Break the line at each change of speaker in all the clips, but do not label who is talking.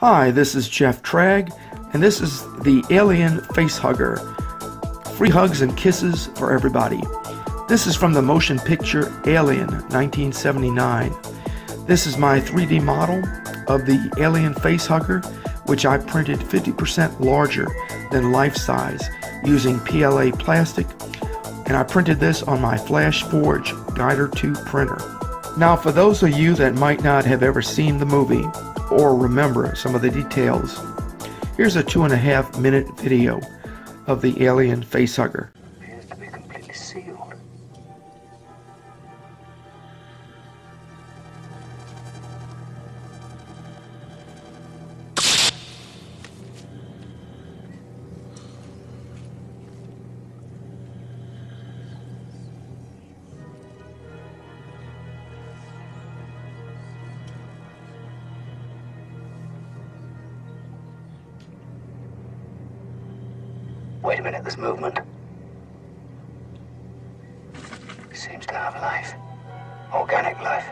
Hi, this is Jeff Tregre, and this is the Alien Face Hugger. Free hugs and kisses for everybody. This is from the motion picture Alien 1979. This is my 3D model of the Alien Face Hugger, which I printed 50% larger than life size using PLA plastic, and I printed this on my FlashForge Guider 2 printer. Now, for those of you that might not have ever seen the movie or remember some of the details, here's a two and a half minute video of the alien facehugger.
Wait a minute, there's movement. Seems to have life. Organic life.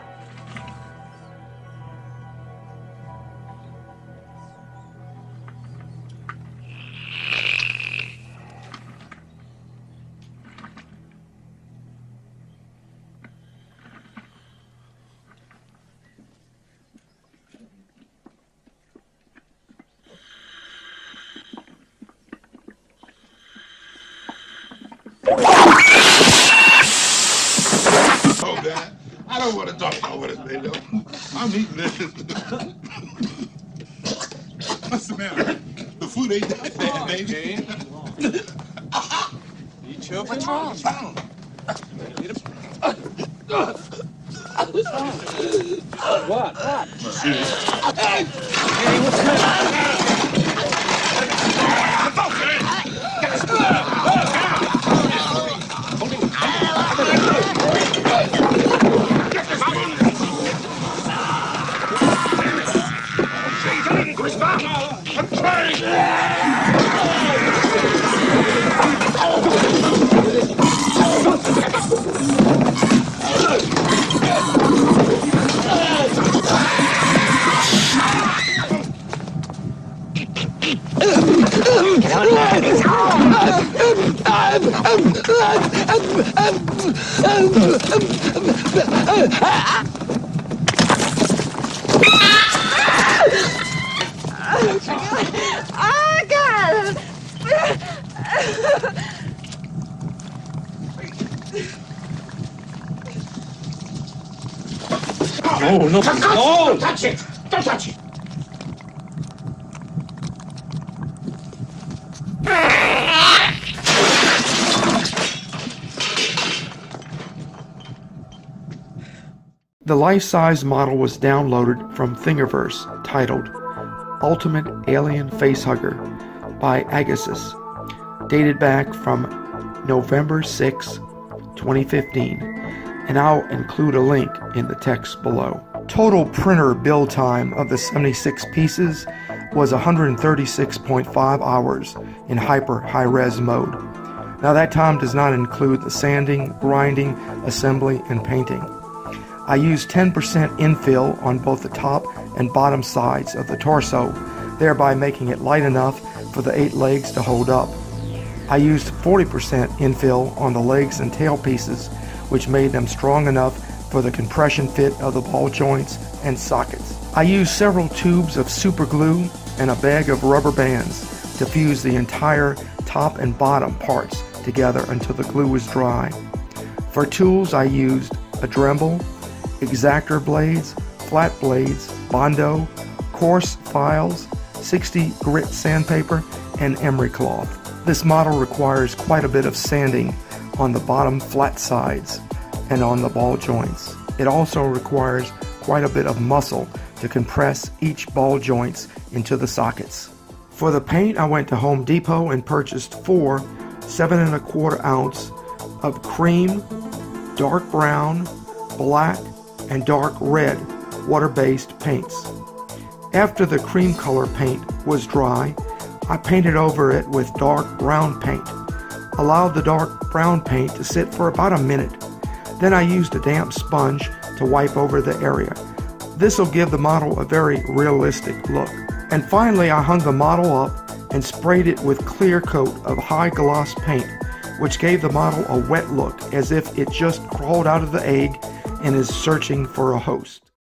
I don't want to talk about what it's made of. I'm eating this. What's the matter? The food ain't that bad, baby.
You choking?
What's wrong? What's wrong?
What? What? Ah!
Oh, God!
No, no, no!
Touch it! Don't touch it!
The life size model was downloaded from Thingiverse titled Ultimate Alien Facehugger by Agisis, dated back from November 6, 2015, and I'll include a link in the text below. Total printer build time of the 76 pieces was 136.5 hours in hyper high res mode. Now, that time does not include the sanding, grinding, assembly, and painting. I used 10% infill on both the top and bottom sides of the torso, thereby making it light enough for the eight legs to hold up. I used 40% infill on the legs and tail pieces, which made them strong enough for the compression fit of the ball joints and sockets. I used several tubes of super glue and a bag of rubber bands to fuse the entire top and bottom parts together until the glue was dry. For tools, I used a Dremel, X-Acto blades, flat blades, Bondo, coarse files, 60 grit sandpaper, and emery cloth. This model requires quite a bit of sanding on the bottom flat sides and on the ball joints. It also requires quite a bit of muscle to compress each ball joints into the sockets. For the paint, I went to Home Depot and purchased four seven and a quarter ounce of cream, dark brown, black, and dark red water-based paints. After the cream color paint was dry, I painted over it with dark brown paint. Allowed the dark brown paint to sit for about a minute. Then I used a damp sponge to wipe over the area. This will give the model a very realistic look. And finally, I hung the model up and sprayed it with clear coat of high gloss paint, which gave the model a wet look as if it just crawled out of the egg and is searching for a host.